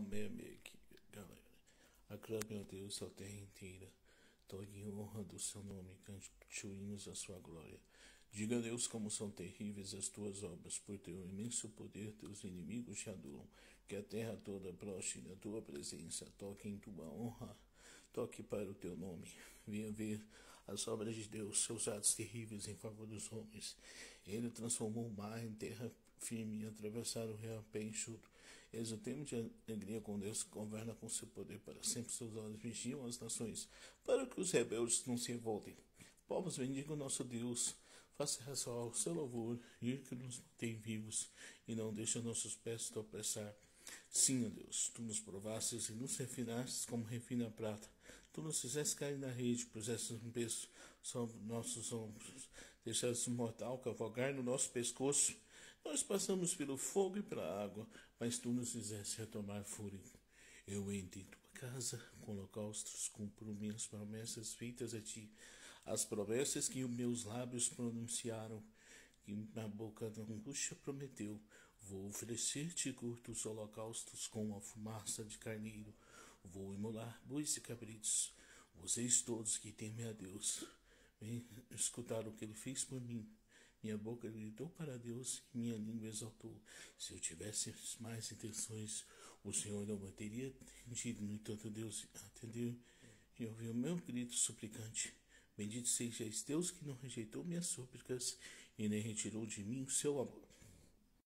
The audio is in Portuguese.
meme aqui, galera. A Deus a terra inteira. Toque em honra do seu nome, cante hinos a sua glória. Diga a Deus como são terríveis as tuas obras, por teu imenso poder teus inimigos te adulam. Que a terra toda broche na tua presença, toque em tua honra, toque para o teu nome. Venha ver as obras de Deus, seus atos terríveis em favor dos homens. Ele transformou o mar em terra firme e atravessaram o rio a pé enxuto. Exultemos de alegria com Deus que governa com seu poder para sempre. Seus olhos vigiam as nações, para que os rebeldes não se revoltem. Povos, bendigam nosso Deus. Faça ressoar o seu louvor, e que nos mantém vivos e não deixa nossos pés tropeçar. Sim, ó Deus, tu nos provastes e nos refinastes como refina a prata. Tu nos fizeste cair na rede, puseste um peso sobre nossos ombros, deixaste um mortal cavalgar no nosso pescoço. Nós passamos pelo fogo e pela água, mas tu nos fizeste retomar fúria. Eu entrei em tua casa com holocaustos, cumpro minhas promessas feitas a ti, as promessas que os meus lábios pronunciaram, que na boca da angústia prometeu. Vou oferecer-te curtos holocaustos com a fumaça de carneiro. Vou imolar bois e cabritos. Vocês todos que temem a Deus, vem escutar o que ele fez por mim. Minha boca gritou para Deus e minha língua exaltou. Se eu tivesse mais intenções, o Senhor não me teria atendido. No entanto, Deus atendeu e ouviu meu grito suplicante. Bendito seja Deus que não rejeitou minhas súplicas e nem retirou de mim o seu amor.